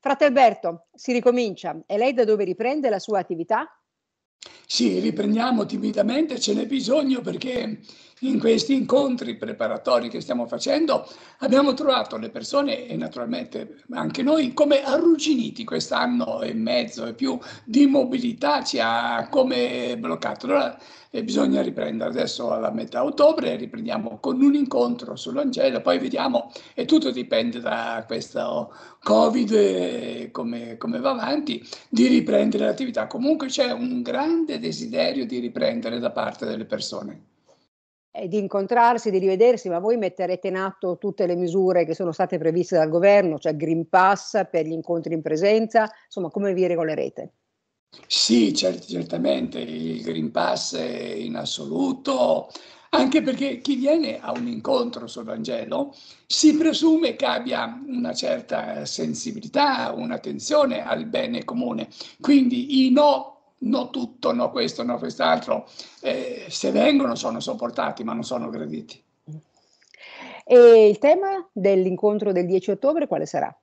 Frate Alberto, si ricomincia e lei da dove riprende la sua attività? Sì, riprendiamo timidamente, ce n'è bisogno perché in questi incontri preparatori che stiamo facendo abbiamo trovato le persone e naturalmente anche noi come arrugginiti quest'anno e mezzo e più di mobilità ci ha come bloccato. Allora eh, bisogna riprendere adesso alla metà ottobre, riprendiamo con un incontro sull'Angelo, poi vediamo e tutto dipende da questo Covid e come, come va avanti, di riprendere l'attività. Comunque c'è un grande desiderio di riprendere da parte delle persone di incontrarsi, di rivedersi, ma voi metterete in atto tutte le misure che sono state previste dal governo, cioè Green Pass per gli incontri in presenza, insomma come vi regolerete? Sì, cert- certamente il Green Pass in assoluto, anche perché chi viene a un incontro sul Vangelo si presume che abbia una certa sensibilità, un'attenzione al bene comune. Quindi i no no tutto, no questo, no quest'altro, eh, se vengono sono sopportati ma non sono graditi. E il tema dell'incontro del 10 ottobre quale sarà?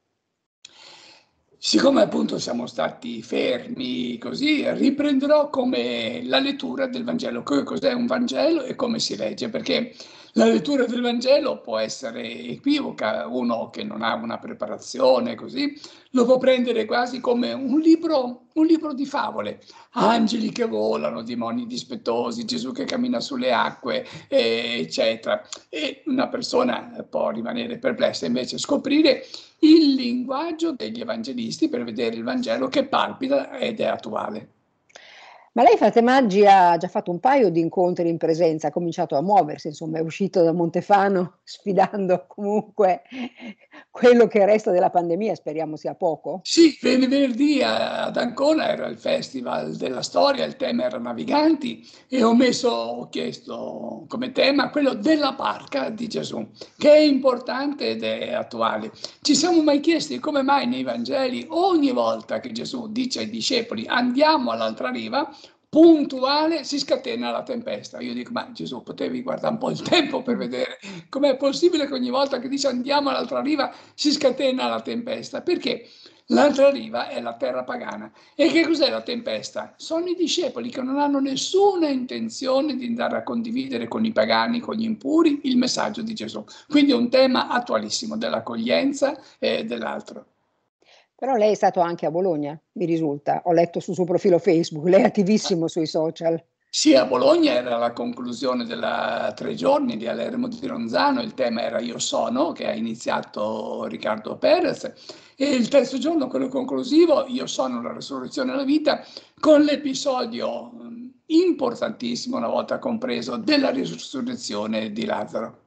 Siccome appunto siamo stati fermi così, riprenderò come la lettura del Vangelo, che cos'è un Vangelo e come si legge, perché la lettura del Vangelo può essere equivoca, uno che non ha una preparazione così, lo può prendere quasi come un libro, un libro di favole, angeli che volano, demoni dispettosi, Gesù che cammina sulle acque, eccetera. E una persona può rimanere perplessa, invece scoprire il linguaggio degli evangelisti per vedere il Vangelo che palpita ed è attuale. Ma lei, Frate Maggi, ha già fatto un paio di incontri in presenza, ha cominciato a muoversi, insomma, è uscito da Montefano sfidando comunque quello che resta della pandemia, speriamo sia poco. Sì, venerdì ad Ancona era il Festival della Storia, il tema era Naviganti e ho messo, ho chiesto come tema quello della barca di Gesù, che è importante ed è attuale. Ci siamo mai chiesti come mai nei Vangeli ogni volta che Gesù dice ai discepoli andiamo all'altra riva, puntuale si scatena la tempesta. Io dico, ma Gesù, potevi guardare un po' il tempo per vedere com'è possibile che ogni volta che dice andiamo all'altra riva si scatena la tempesta? Perché l'altra riva è la terra pagana. E che cos'è la tempesta? Sono i discepoli che non hanno nessuna intenzione di andare a condividere con i pagani, con gli impuri, il messaggio di Gesù. Quindi è un tema attualissimo dell'accoglienza e dell'altro. Però lei è stato anche a Bologna, mi risulta. Ho letto sul suo profilo Facebook, lei è attivissimo sui social. Sì, a Bologna era la conclusione della tre giorni di Alermo di Ronzano, il tema era Io sono, che ha iniziato Riccardo Perez, e il terzo giorno, quello conclusivo, Io sono la resurrezione e la vita, con l'episodio importantissimo, una volta compreso, della risurrezione di Lazzaro.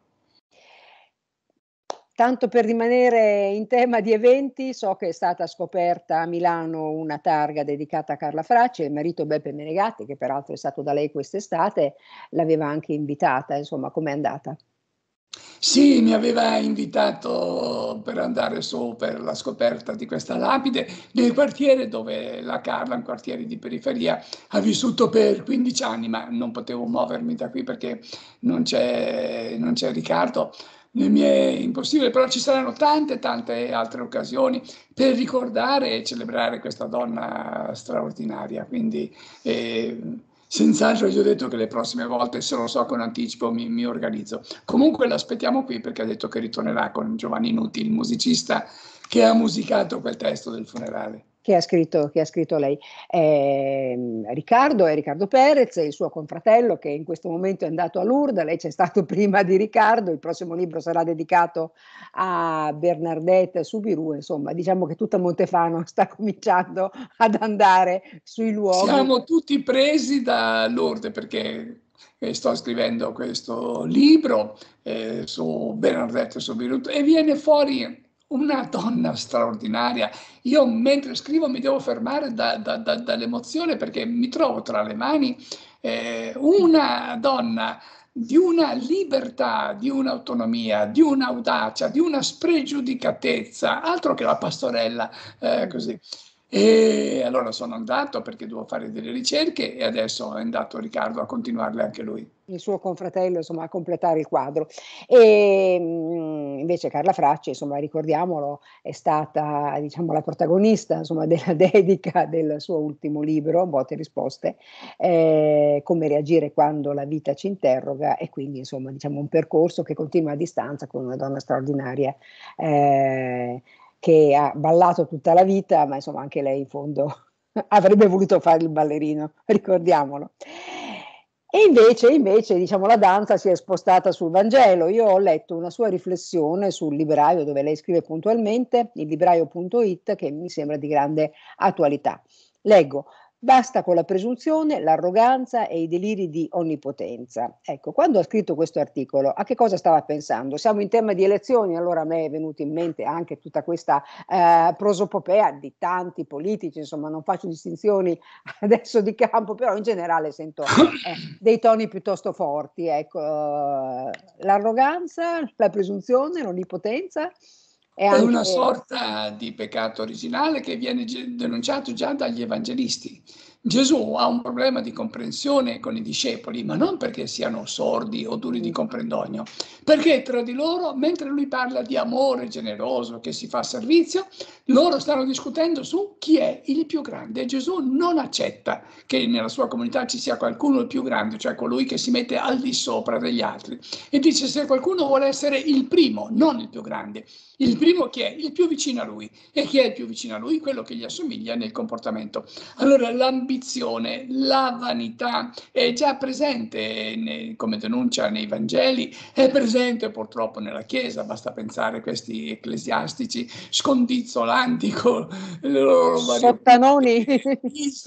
Tanto per rimanere in tema di eventi, so che è stata scoperta a Milano una targa dedicata a Carla Fracci, il marito Beppe Menegatti, che peraltro è stato da lei quest'estate, l'aveva anche invitata, insomma, com'è andata? Sì, mi aveva invitato per andare su per la scoperta di questa lapide nel quartiere dove la Carla, un quartiere di periferia, ha vissuto per 15 anni, ma non potevo muovermi da qui perché non c'è, non c'è Riccardo mi è impossibile, però ci saranno tante, tante altre occasioni per ricordare e celebrare questa donna straordinaria. Quindi, eh, senz'altro, gli ho detto che le prossime volte, se lo so con anticipo, mi, mi organizzo. Comunque l'aspettiamo qui perché ha detto che ritornerà con Giovanni Nuti, il musicista che ha musicato quel testo del funerale che ha scritto, che ha scritto lei. Eh, Riccardo è Riccardo Perez, il suo confratello che in questo momento è andato a Lourdes, lei c'è stato prima di Riccardo, il prossimo libro sarà dedicato a Bernardette Subiru, insomma diciamo che tutta Montefano sta cominciando ad andare sui luoghi. Siamo tutti presi da Lourdes perché eh, sto scrivendo questo libro eh, su Bernardette Subiru e viene fuori una donna straordinaria. Io mentre scrivo mi devo fermare da, da, da, dall'emozione perché mi trovo tra le mani eh, una donna di una libertà, di un'autonomia, di un'audacia, di una spregiudicatezza, altro che la pastorella eh, così. E allora sono andato perché dovevo fare delle ricerche e adesso è andato Riccardo a continuarle anche lui. Il suo confratello, insomma, a completare il quadro. E invece Carla Fracci, insomma, ricordiamolo, è stata, diciamo, la protagonista, insomma, della dedica del suo ultimo libro, Botte e risposte, eh, come reagire quando la vita ci interroga e quindi, insomma, diciamo, un percorso che continua a distanza con una donna straordinaria. Eh, che ha ballato tutta la vita, ma insomma anche lei in fondo avrebbe voluto fare il ballerino, ricordiamolo. E invece, invece, diciamo, la danza si è spostata sul Vangelo. Io ho letto una sua riflessione sul libraio dove lei scrive puntualmente, il libraio.it, che mi sembra di grande attualità. Leggo, Basta con la presunzione, l'arroganza e i deliri di onnipotenza. Ecco, quando ha scritto questo articolo, a che cosa stava pensando? Siamo in tema di elezioni, allora a me è venuta in mente anche tutta questa eh, prosopopea di tanti politici, insomma non faccio distinzioni adesso di campo, però in generale sento eh, dei toni piuttosto forti. Ecco, l'arroganza, la presunzione, l'onnipotenza è, anche... una sorta di peccato originale che viene denunciato già dagli evangelisti. Gesù ha un problema di comprensione con i discepoli, ma non perché siano sordi o duri di comprendogno, perché tra di loro, mentre lui parla di amore generoso che si fa servizio, loro stanno discutendo su chi è il più grande. Gesù non accetta che nella sua comunità ci sia qualcuno il più grande, cioè colui che si mette al di sopra degli altri. E dice se qualcuno vuole essere il primo, non il più grande, il primo chi è? Il più vicino a lui. E chi è il più vicino a lui? Quello che gli assomiglia nel comportamento. Allora l'ambizione, la vanità è già presente, nei, come denuncia nei Vangeli, è presente purtroppo nella Chiesa, basta pensare a questi ecclesiastici scondizzolanti con le loro Sottanoni.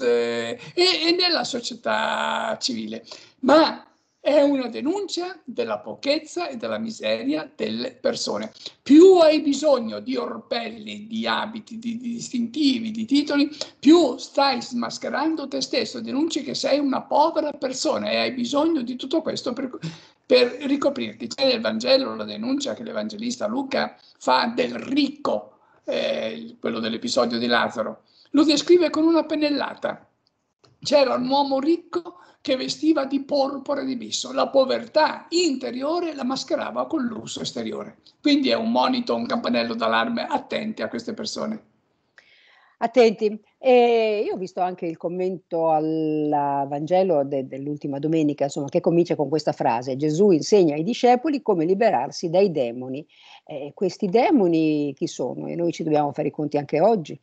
E, e nella società civile. Ma è una denuncia della pochezza e della miseria delle persone. Più hai bisogno di orpelli, di abiti, di, di distintivi, di titoli, più stai smascherando te stesso, denunci che sei una povera persona e hai bisogno di tutto questo per, per ricoprirti. C'è nel Vangelo la denuncia che l'Evangelista Luca fa del ricco, eh, quello dell'episodio di Lazzaro. Lo descrive con una pennellata. C'era un uomo ricco che vestiva di porpora di bisso. La povertà interiore la mascherava con lusso esteriore. Quindi è un monito, un campanello d'allarme. Attenti a queste persone. Attenti. E io ho visto anche il commento al Vangelo de- dell'ultima domenica, insomma, che comincia con questa frase: Gesù insegna ai discepoli come liberarsi dai demoni. Eh, questi demoni chi sono? E noi ci dobbiamo fare i conti anche oggi.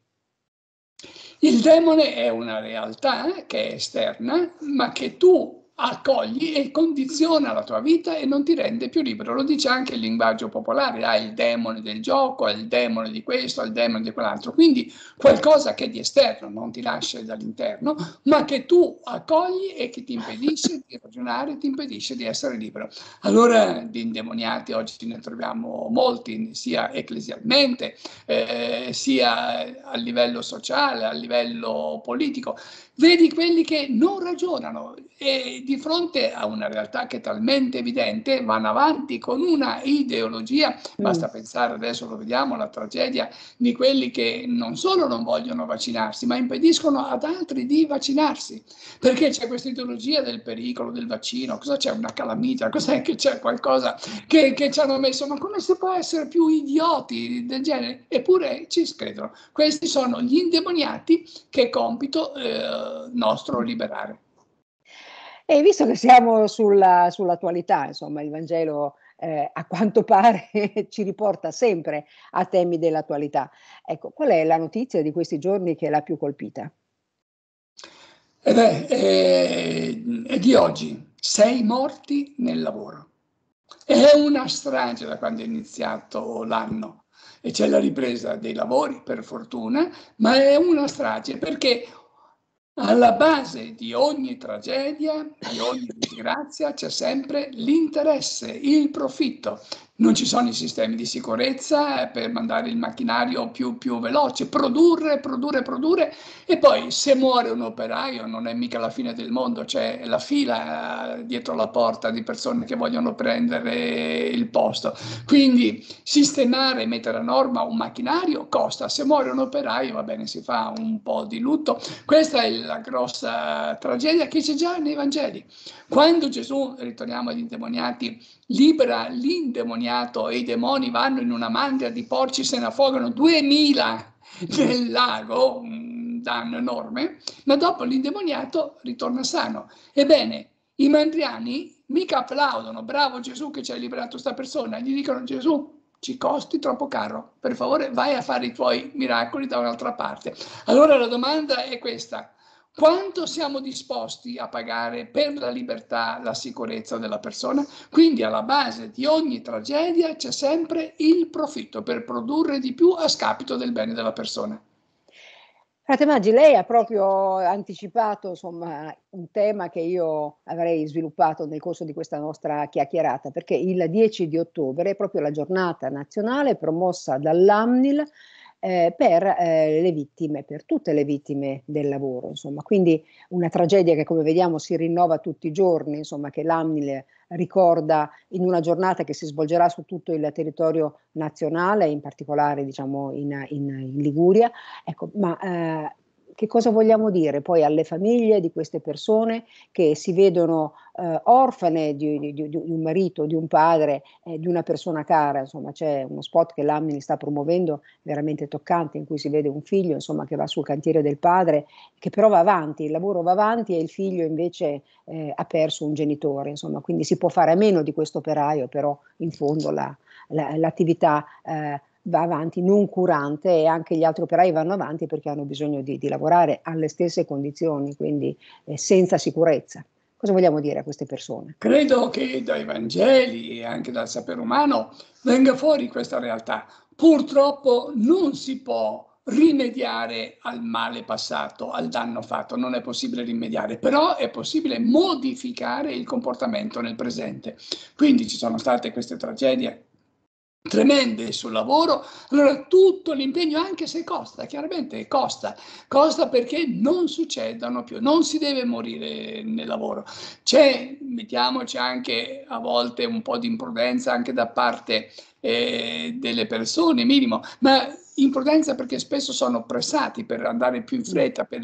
Il demone è una realtà che è esterna, ma che tu accogli e condiziona la tua vita e non ti rende più libero. Lo dice anche il linguaggio popolare, hai il demone del gioco, hai il demone di questo, hai il demone di quell'altro. Quindi qualcosa che di esterno non ti lascia dall'interno, ma che tu accogli e che ti impedisce di ragionare, ti impedisce di essere libero. Allora di indemoniati oggi ne troviamo molti, sia ecclesialmente, eh, sia a livello sociale, a livello politico. Vedi quelli che non ragionano e di fronte a una realtà che è talmente evidente vanno avanti con una ideologia, basta mm. pensare adesso lo vediamo, la tragedia di quelli che non solo non vogliono vaccinarsi, ma impediscono ad altri di vaccinarsi, perché c'è questa ideologia del pericolo del vaccino, cosa c'è una calamita, cos'è che c'è qualcosa che, che ci hanno messo, ma come si può essere più idioti del genere? Eppure ci credono. Questi sono gli indemoniati che compito... Eh, nostro liberare. E visto che siamo sulla, sull'attualità, insomma, il Vangelo eh, a quanto pare ci riporta sempre a temi dell'attualità. Ecco, qual è la notizia di questi giorni che l'ha più colpita? Eh beh, è, è di oggi, sei morti nel lavoro. È una strage da quando è iniziato l'anno e c'è la ripresa dei lavori, per fortuna, ma è una strage perché alla base di ogni tragedia, di ogni disgrazia, c'è sempre l'interesse, il profitto. Non ci sono i sistemi di sicurezza per mandare il macchinario più, più veloce, produrre, produrre, produrre e poi se muore un operaio non è mica la fine del mondo, c'è la fila eh, dietro la porta di persone che vogliono prendere il posto. Quindi sistemare e mettere a norma un macchinario costa, se muore un operaio va bene, si fa un po' di lutto. Questa è la grossa tragedia che c'è già nei Vangeli. Quando Gesù, ritorniamo agli indemoniati, libera l'indemoniato e i demoni vanno in una mandria di porci, se ne affogano 2000 nel lago, un danno enorme, ma dopo l'indemoniato ritorna sano. Ebbene, i mandriani mica applaudono, bravo Gesù che ci hai liberato questa persona, gli dicono Gesù ci costi troppo caro, per favore vai a fare i tuoi miracoli da un'altra parte. Allora la domanda è questa, quanto siamo disposti a pagare per la libertà, la sicurezza della persona. Quindi alla base di ogni tragedia c'è sempre il profitto per produrre di più a scapito del bene della persona. Frate Maggi, lei ha proprio anticipato insomma, un tema che io avrei sviluppato nel corso di questa nostra chiacchierata, perché il 10 di ottobre è proprio la giornata nazionale promossa dall'AMNIL eh, per eh, le vittime, per tutte le vittime del lavoro. Insomma. Quindi una tragedia che come vediamo si rinnova tutti i giorni, insomma, che l'AMNIL ricorda in una giornata che si svolgerà su tutto il territorio nazionale, in particolare diciamo, in, in, in Liguria. Ecco, ma eh, che cosa vogliamo dire poi alle famiglie di queste persone che si vedono eh, orfane di, di, di, un marito, di un padre, eh, di una persona cara, insomma c'è uno spot che l'Amni sta promuovendo veramente toccante in cui si vede un figlio insomma, che va sul cantiere del padre, che però va avanti, il lavoro va avanti e il figlio invece eh, ha perso un genitore, insomma quindi si può fare a meno di questo operaio, però in fondo la, la, l'attività eh, va avanti non curante e anche gli altri operai vanno avanti perché hanno bisogno di, di lavorare alle stesse condizioni, quindi eh, senza sicurezza. Cosa vogliamo dire a queste persone? Credo che dai Vangeli e anche dal sapere umano venga fuori questa realtà. Purtroppo non si può rimediare al male passato, al danno fatto, non è possibile rimediare, però è possibile modificare il comportamento nel presente. Quindi ci sono state queste tragedie tremende sul lavoro, allora tutto l'impegno, anche se costa, chiaramente costa, costa perché non succedano più, non si deve morire nel lavoro. C'è, mettiamoci anche a volte un po' di imprudenza anche da parte eh, delle persone, minimo, ma imprudenza perché spesso sono pressati per andare più in fretta, per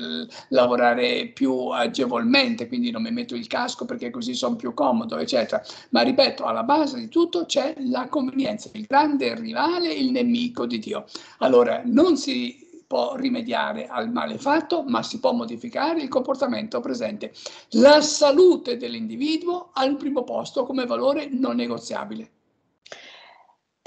lavorare più agevolmente, quindi non mi metto il casco perché così sono più comodo, eccetera. Ma ripeto, alla base di tutto c'è la convenienza, il grande rivale, il nemico di Dio. Allora, non si può rimediare al male fatto, ma si può modificare il comportamento presente. La salute dell'individuo al primo posto come valore non negoziabile.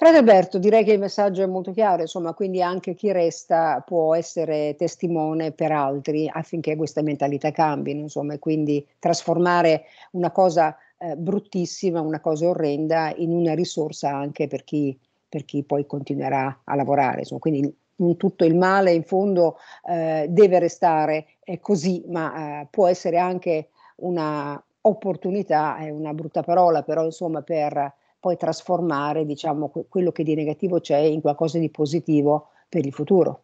Frate Alberto, direi che il messaggio è molto chiaro, insomma, quindi anche chi resta può essere testimone per altri affinché queste mentalità cambino, insomma, e quindi trasformare una cosa eh, bruttissima, una cosa orrenda in una risorsa anche per chi, per chi poi continuerà a lavorare. Insomma, quindi non tutto il male in fondo eh, deve restare eh, così, ma eh, può essere anche una opportunità, è una brutta parola, però insomma per poi trasformare diciamo, quello che di negativo c'è in qualcosa di positivo per il futuro.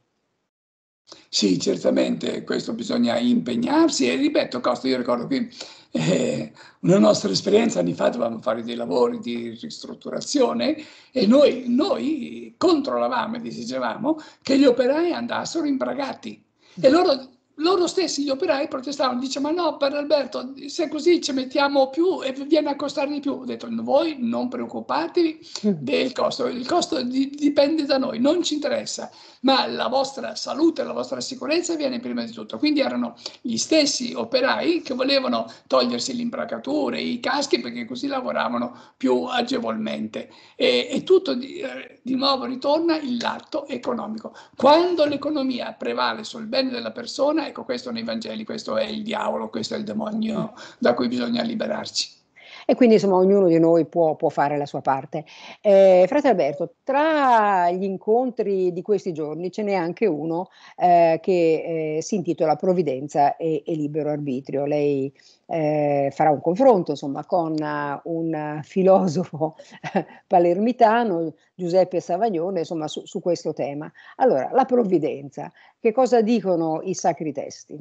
Sì, certamente questo bisogna impegnarsi e ripeto, Costa, io ricordo qui eh, una nostra esperienza anni fa dovevamo fare dei lavori di ristrutturazione e noi, noi controllavamo ed esigevamo che gli operai andassero imbragati e loro loro stessi, gli operai, protestavano, dice ma no, per Alberto, se così ci mettiamo più e viene a costare di più. Ho detto, voi non preoccupatevi del costo, il costo di, dipende da noi, non ci interessa, ma la vostra salute, la vostra sicurezza viene prima di tutto. Quindi erano gli stessi operai che volevano togliersi le imbracature, i caschi, perché così lavoravano più agevolmente. E, e tutto di, eh, di nuovo ritorna il lato economico. Quando l'economia prevale sul bene della persona, ecco questo nei Vangeli, questo è il diavolo, questo è il demonio da cui bisogna liberarci. E quindi insomma ognuno di noi può, può fare la sua parte. Eh, frate Alberto, tra gli incontri di questi giorni ce n'è anche uno eh, che eh, si intitola Provvidenza e, e libero arbitrio. Lei eh, farà un confronto insomma, con uh, un filosofo palermitano, Giuseppe Savagnone, insomma, su, su questo tema. Allora, la provvidenza, che cosa dicono i sacri testi?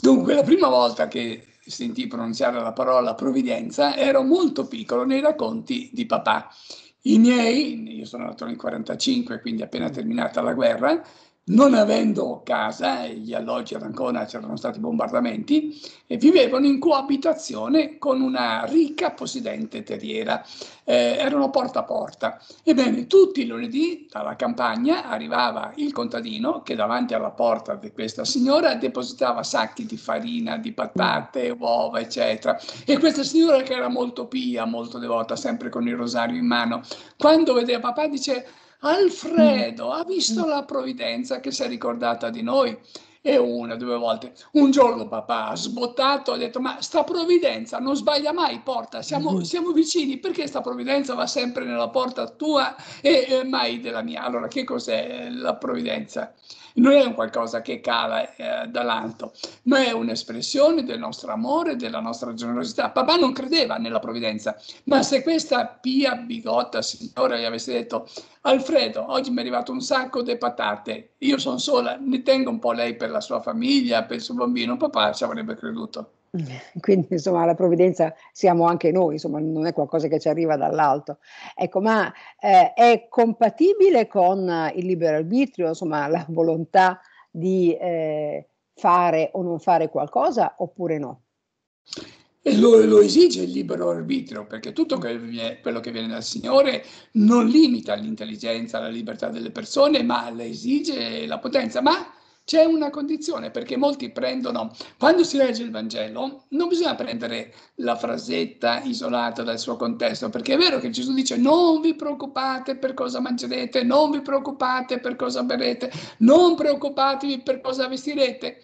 Dunque, la prima volta che sentì pronunciare la parola provvidenza ero molto piccolo nei racconti di papà. I miei, io sono nato nel 1945, quindi appena terminata la guerra, non avendo casa, gli alloggi ad Ancona c'erano stati bombardamenti, e vivevano in coabitazione con una ricca possidente terriera. Eh, erano porta a porta. Ebbene, tutti i lunedì dalla campagna arrivava il contadino che davanti alla porta di questa signora depositava sacchi di farina, di patate, uova, eccetera. E questa signora che era molto pia, molto devota, sempre con il rosario in mano, quando vedeva papà dice Alfredo ha visto mm. la provvidenza che si è ricordata di noi. E una, due volte. Un giorno papà ha sbottato, ha detto, ma sta provvidenza non sbaglia mai porta, siamo, mm. siamo vicini, perché sta provvidenza va sempre nella porta tua e, e mai della mia? Allora, che cos'è la provvidenza? Non è un qualcosa che cala eh, dall'alto, ma è un'espressione del nostro amore, della nostra generosità. Papà non credeva nella provvidenza, ma se questa pia bigotta signora gli avesse detto Alfredo, oggi mi è arrivato un sacco di patate, io sono sola, ne tengo un po' lei per la sua famiglia, per il suo bambino, papà ci avrebbe creduto. Quindi insomma la provvidenza siamo anche noi, insomma non è qualcosa che ci arriva dall'alto. Ecco, ma eh, è compatibile con il libero arbitrio, insomma la volontà di eh, fare o non fare qualcosa oppure no? E lo, lo, esige il libero arbitrio, perché tutto quello che viene dal Signore non limita l'intelligenza, la libertà delle persone, ma le esige la potenza. Ma c'è una condizione perché molti prendono, quando si legge il Vangelo, non bisogna prendere la frasetta isolata dal suo contesto, perché è vero che Gesù dice non vi preoccupate per cosa mangerete, non vi preoccupate per cosa berrete, non preoccupatevi per cosa vestirete.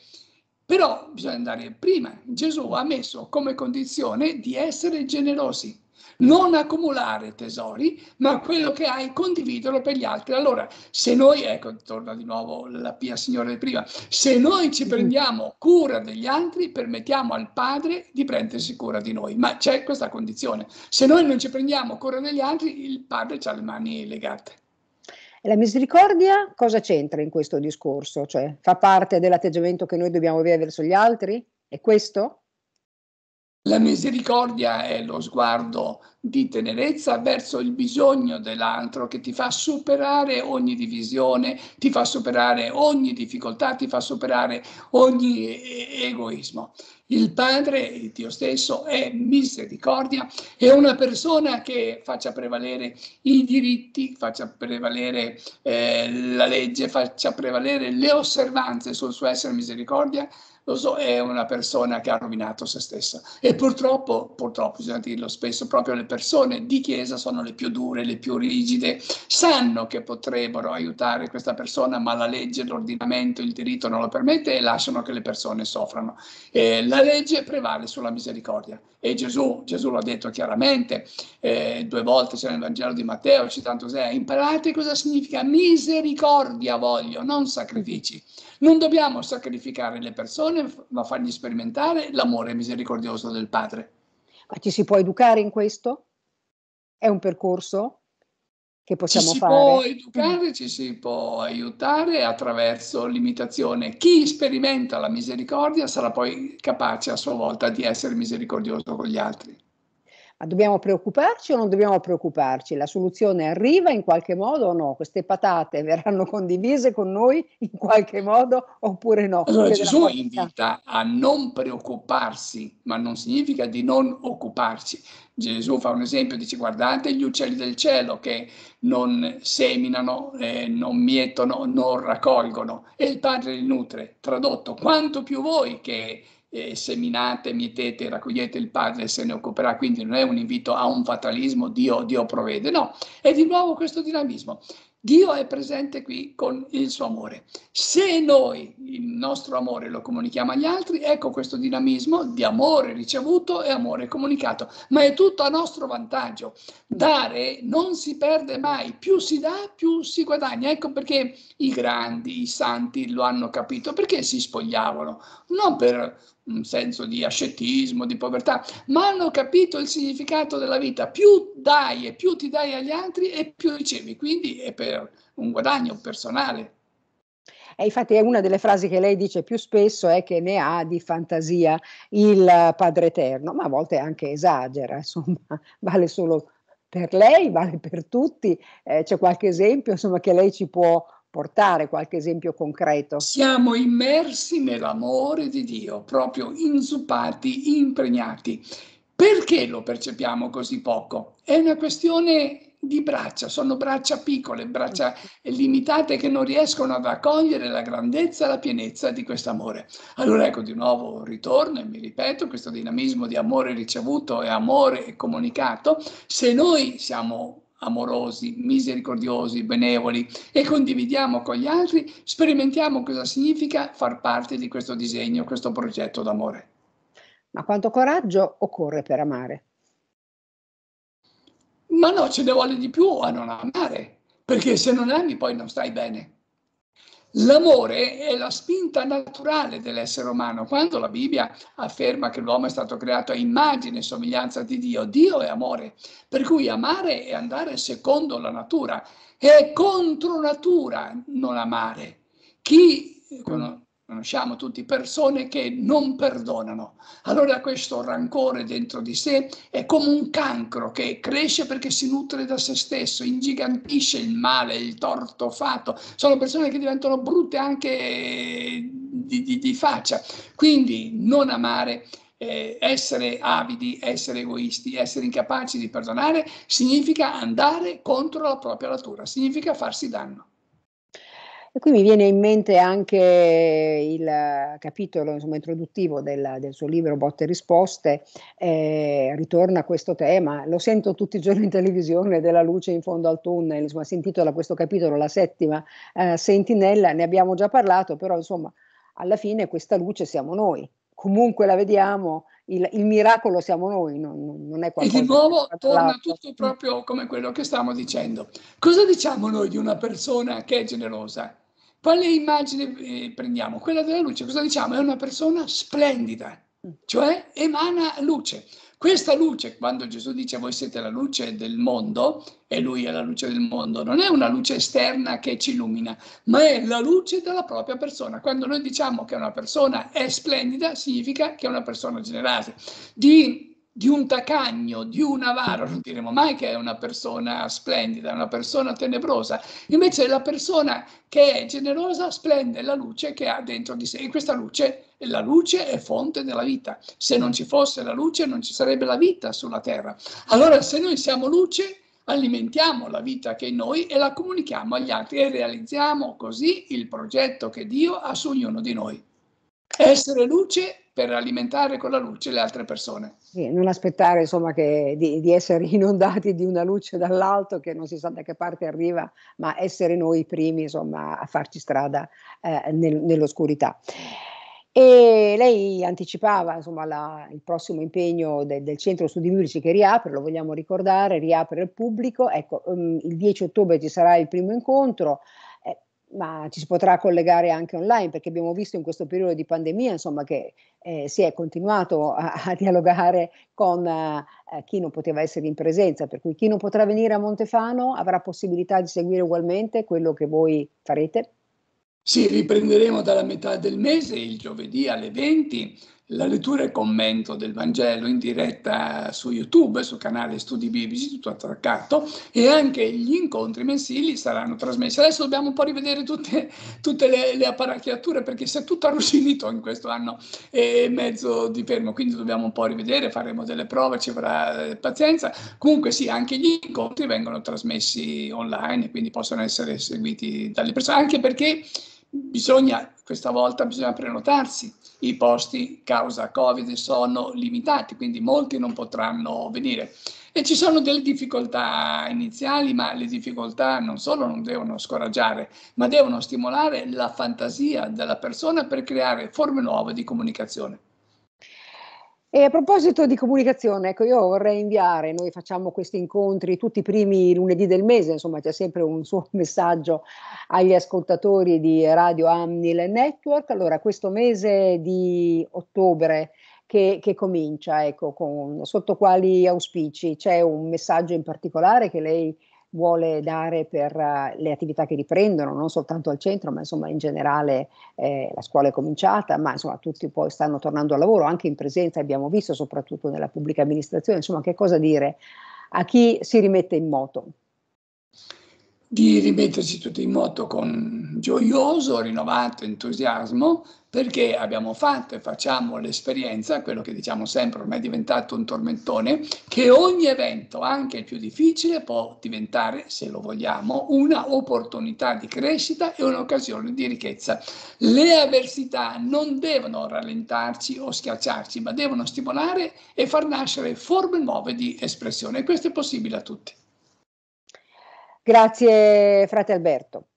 Però bisogna andare prima. Gesù ha messo come condizione di essere generosi non accumulare tesori, ma quello che hai condividerlo per gli altri. Allora, se noi, ecco, torna di nuovo la Pia Signore prima, se noi ci prendiamo cura degli altri, permettiamo al Padre di prendersi cura di noi, ma c'è questa condizione. Se noi non ci prendiamo cura degli altri, il Padre ha le mani legate. E la misericordia cosa c'entra in questo discorso? Cioè, fa parte dell'atteggiamento che noi dobbiamo avere verso gli altri? È questo? La misericordia è lo sguardo di tenerezza verso il bisogno dell'altro che ti fa superare ogni divisione, ti fa superare ogni difficoltà, ti fa superare ogni egoismo. Il Padre, Dio stesso, è misericordia, è una persona che faccia prevalere i diritti, faccia prevalere eh, la legge, faccia prevalere le osservanze sul suo essere misericordia, lo so, è una persona che ha rovinato se stessa. E purtroppo, purtroppo, bisogna dirlo spesso, proprio le persone di chiesa sono le più dure, le più rigide, sanno che potrebbero aiutare questa persona, ma la legge, l'ordinamento, il diritto non lo permette e lasciano che le persone soffrano. E la legge prevale sulla misericordia. E Gesù, Gesù l'ha detto chiaramente, eh, due volte c'è nel Vangelo di Matteo, citando Osea, imparate cosa significa misericordia voglio, non sacrifici. Non dobbiamo sacrificare le persone, ma fargli sperimentare l'amore misericordioso del Padre. Ma ci si può educare in questo? È un percorso che possiamo ci fare? Ci si può educare, ci si può aiutare attraverso l'imitazione. Chi sperimenta la misericordia sarà poi capace a sua volta di essere misericordioso con gli altri. Ma dobbiamo preoccuparci o non dobbiamo preoccuparci? La soluzione arriva in qualche modo o no? Queste patate verranno condivise con noi in qualche modo oppure no? Allora Gesù invita a non preoccuparsi, ma non significa di non occuparci. Gesù fa un esempio, dice guardate gli uccelli del cielo che non seminano, eh, non mietono, non raccolgono e il Padre li nutre. Tradotto, quanto più voi che eh, seminate, mietete, raccogliete il Padre se ne occuperà, quindi non è un invito a un fatalismo, Dio, Dio provvede, no, è di nuovo questo dinamismo. Dio è presente qui con il suo amore. Se noi il nostro amore lo comunichiamo agli altri, ecco questo dinamismo di amore ricevuto e amore comunicato, ma è tutto a nostro vantaggio. Dare non si perde mai, più si dà, più si guadagna. Ecco perché i grandi, i santi lo hanno capito, perché si spogliavano, non per un senso di ascetismo, di povertà, ma hanno capito il significato della vita. Più dai e più ti dai agli altri e più ricevi, quindi è per un guadagno personale. E infatti è una delle frasi che lei dice più spesso è che ne ha di fantasia il Padre Eterno, ma a volte anche esagera, insomma, vale solo per lei, vale per tutti. Eh, c'è qualche esempio insomma, che lei ci può portare qualche esempio concreto? Siamo immersi nell'amore di Dio, proprio inzuppati, impregnati. Perché lo percepiamo così poco? È una questione di braccia, sono braccia piccole, braccia limitate che non riescono ad accogliere la grandezza e la pienezza di questo amore. Allora ecco di nuovo ritorno e mi ripeto questo dinamismo di amore ricevuto e amore comunicato. Se noi siamo amorosi, misericordiosi, benevoli e condividiamo con gli altri, sperimentiamo cosa significa far parte di questo disegno, questo progetto d'amore. Ma quanto coraggio occorre per amare? Ma no, ce ne vuole di più a non amare, perché se non ami poi non stai bene. L'amore è la spinta naturale dell'essere umano. Quando la Bibbia afferma che l'uomo è stato creato a immagine e somiglianza di Dio, Dio è amore. Per cui amare è andare secondo la natura. È contro natura non amare. Chi, conosciamo tutti persone che non perdonano. Allora questo rancore dentro di sé è come un cancro che cresce perché si nutre da se stesso, ingigantisce il male, il torto fatto. Sono persone che diventano brutte anche di, di, di faccia. Quindi non amare eh, essere avidi, essere egoisti, essere incapaci di perdonare, significa andare contro la propria natura, significa farsi danno. E qui mi viene in mente anche il capitolo insomma, introduttivo del, del, suo libro Botte e risposte, eh, ritorna a questo tema, lo sento tutti i giorni in televisione della luce in fondo al tunnel, insomma si intitola questo capitolo La settima eh, sentinella, ne abbiamo già parlato, però insomma alla fine questa luce siamo noi, comunque la vediamo, il, il, miracolo siamo noi, non, non è qualcosa. E di nuovo torna tutto proprio come quello che stiamo dicendo. Cosa diciamo noi di una persona che è generosa? Quale immagine eh, prendiamo? Quella della luce. Cosa diciamo? È una persona splendida, cioè emana luce. Questa luce, quando Gesù dice voi siete la luce del mondo, e lui è la luce del mondo, non è una luce esterna che ci illumina, ma è la luce della propria persona. Quando noi diciamo che una persona è splendida, significa che è una persona generosa. Di di un tacagno, di un avaro, non diremo mai che è una persona splendida, una persona tenebrosa. Invece la persona che è generosa splende la luce che ha dentro di sé e questa luce, la luce è fonte della vita. Se non ci fosse la luce non ci sarebbe la vita sulla terra. Allora se noi siamo luce, alimentiamo la vita che è in noi e la comunichiamo agli altri e realizziamo così il progetto che Dio ha su ognuno di noi. Essere luce per alimentare con la luce le altre persone. Sì, non aspettare insomma che, di, di, essere inondati di una luce dall'alto che non si sa da che parte arriva, ma essere noi i primi insomma a farci strada eh, nel, nell'oscurità. E lei anticipava insomma, la, il prossimo impegno de, del Centro Studi Biblici che riapre, lo vogliamo ricordare, riapre al pubblico. Ecco, um, il 10 ottobre ci sarà il primo incontro ma ci si potrà collegare anche online perché abbiamo visto in questo periodo di pandemia insomma, che eh, si è continuato a, a dialogare con eh, chi non poteva essere in presenza, per cui chi non potrà venire a Montefano avrà possibilità di seguire ugualmente quello che voi farete? Sì, riprenderemo dalla metà del mese, il giovedì alle 20, la lettura e commento del Vangelo in diretta su YouTube, sul canale Studi Biblici, tutto attaccato, e anche gli incontri mensili saranno trasmessi. Adesso dobbiamo un po' rivedere tutte, tutte le, le, apparecchiature perché si è tutto arrugginito in questo anno e mezzo di fermo, quindi dobbiamo un po' rivedere, faremo delle prove, ci vorrà eh, pazienza. Comunque sì, anche gli incontri vengono trasmessi online, quindi possono essere seguiti dalle persone, anche perché bisogna, questa volta bisogna prenotarsi, i posti causa Covid sono limitati, quindi molti non potranno venire. E ci sono delle difficoltà iniziali, ma le difficoltà non solo non devono scoraggiare, ma devono stimolare la fantasia della persona per creare forme nuove di comunicazione. E a proposito di comunicazione, ecco, io vorrei inviare, noi facciamo questi incontri tutti i primi lunedì del mese, insomma c'è sempre un suo messaggio agli ascoltatori di Radio Amnil Network. Allora, questo mese di ottobre che, che comincia, ecco, con, sotto quali auspici? C'è un messaggio in particolare che lei vuole dare per uh, le attività che riprendono, non soltanto al centro, ma insomma in generale eh, la scuola è cominciata, ma insomma tutti poi stanno tornando al lavoro, anche in presenza abbiamo visto, soprattutto nella pubblica amministrazione, insomma che cosa dire a chi si rimette in moto? Di rimetterci tutti in moto con gioioso, rinnovato entusiasmo, perché abbiamo fatto e facciamo l'esperienza, quello che diciamo sempre ormai è diventato un tormentone, che ogni evento, anche il più difficile, può diventare, se lo vogliamo, una opportunità di crescita e un'occasione di ricchezza. Le avversità non devono rallentarci o schiacciarci, ma devono stimolare e far nascere forme nuove di espressione. Questo è possibile a tutti. Grazie, frate Alberto.